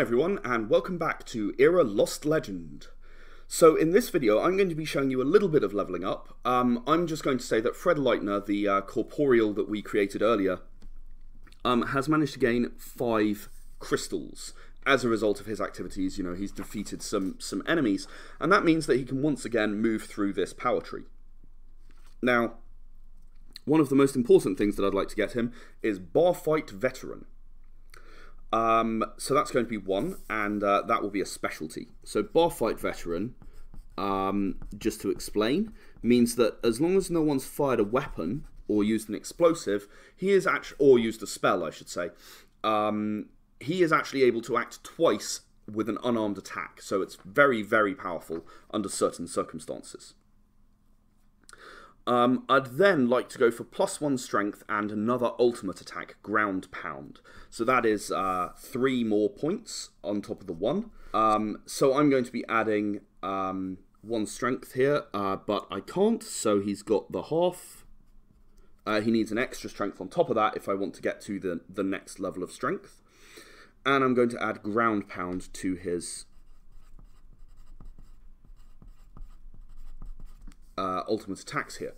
Everyone, and welcome back to Era Lost Legend. So in this video, I'm going to be showing you a little bit of leveling up. Um, I'm just going to say that Fred Leitner, the uh, corporeal that we created earlier, um, has managed to gain five crystals as a result of his activities. You know, he's defeated some, some enemies, and that means that he can once again move through this power tree. Now, one of the most important things that I'd like to get him is Bar Fight Veteran. Um, so that's going to be one, and uh, that will be a specialty. So bar fight veteran, um, just to explain, means that as long as no one's fired a weapon or used an explosive, he is actually, or used a spell, I should say, um, he is actually able to act twice with an unarmed attack. So it's very, very powerful under certain circumstances. Um, I'd then like to go for plus one strength and another ultimate attack, ground pound. So that is uh, three more points on top of the one. Um, so I'm going to be adding um, one strength here, uh, but I can't, so he's got the half. Uh, he needs an extra strength on top of that if I want to get to the, the next level of strength. And I'm going to add ground pound to his uh, ultimate attacks here.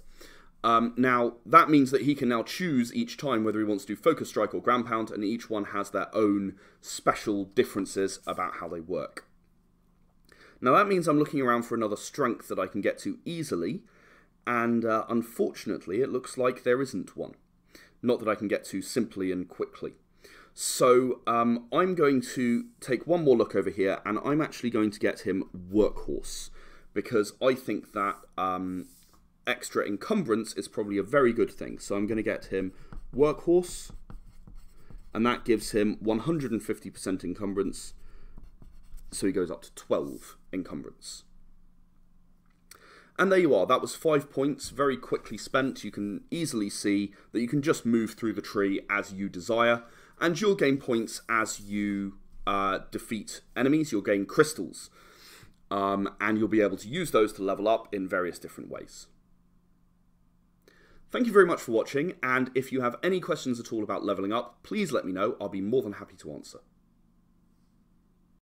Um, now, that means that he can now choose each time whether he wants to do Focus Strike or Ground Pound, and each one has their own special differences about how they work. Now, that means I'm looking around for another strength that I can get to easily, and uh, unfortunately, it looks like there isn't one. Not that I can get to simply and quickly. So um, I'm going to take one more look over here, and I'm actually going to get him Workhorse because I think that um, extra encumbrance is probably a very good thing. So I'm going to get him Workhorse, and that gives him 150% encumbrance. So he goes up to 12 encumbrance. And there you are, that was five points, very quickly spent. You can easily see that you can just move through the tree as you desire, and you'll gain points as you uh, defeat enemies, you'll gain crystals um, and you'll be able to use those to level up in various different ways. Thank you very much for watching, and if you have any questions at all about leveling up, please let me know. I'll be more than happy to answer.